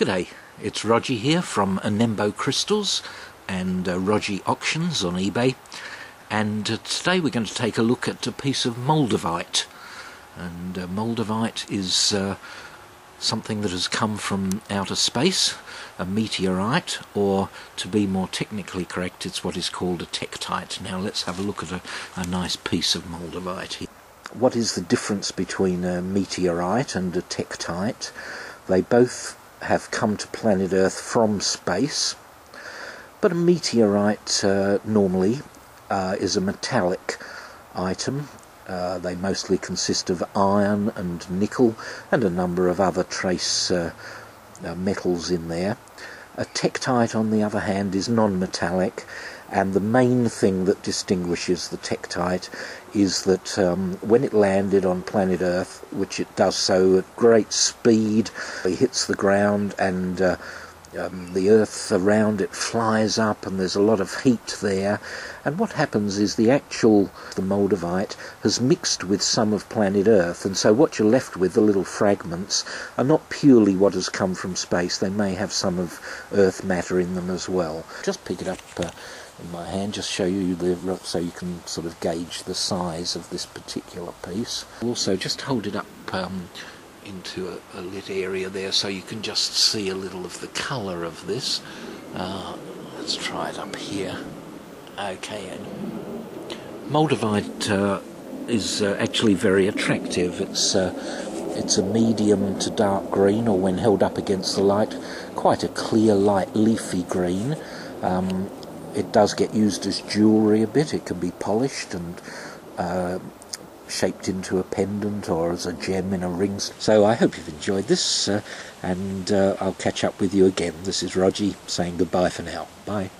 G'day, it's Rogi here from Anembo Crystals and uh, Rogi Auctions on eBay and uh, today we're going to take a look at a piece of moldavite and uh, moldavite is uh, something that has come from outer space, a meteorite or to be more technically correct it's what is called a tektite. Now let's have a look at a, a nice piece of moldavite here. What is the difference between a meteorite and a tektite? They both have come to planet Earth from space, but a meteorite uh, normally uh, is a metallic item. Uh, they mostly consist of iron and nickel and a number of other trace uh, metals in there. A tektite, on the other hand, is non-metallic and the main thing that distinguishes the tektite is that um, when it landed on planet Earth, which it does so at great speed, it hits the ground and uh, um, the earth around it flies up and there's a lot of heat there. And what happens is the actual the moldavite has mixed with some of planet earth. And so what you're left with the little fragments are not purely what has come from space. They may have some of earth matter in them as well. Just pick it up uh, in my hand just show you the so you can sort of gauge the size of this particular piece. Also just hold it up um, into a, a, lit area there so you can just see a little of the colour of this. Uh, let's try it up here. Okay, and Moldavite uh, is uh, actually very attractive. It's uh, it's a medium to dark green, or when held up against the light, quite a clear, light, leafy green. Um, it does get used as jewellery a bit. It can be polished and uh, shaped into a pendant or as a gem in a ring. So I hope you've enjoyed this, uh, and uh, I'll catch up with you again. This is Rogi saying goodbye for now. Bye.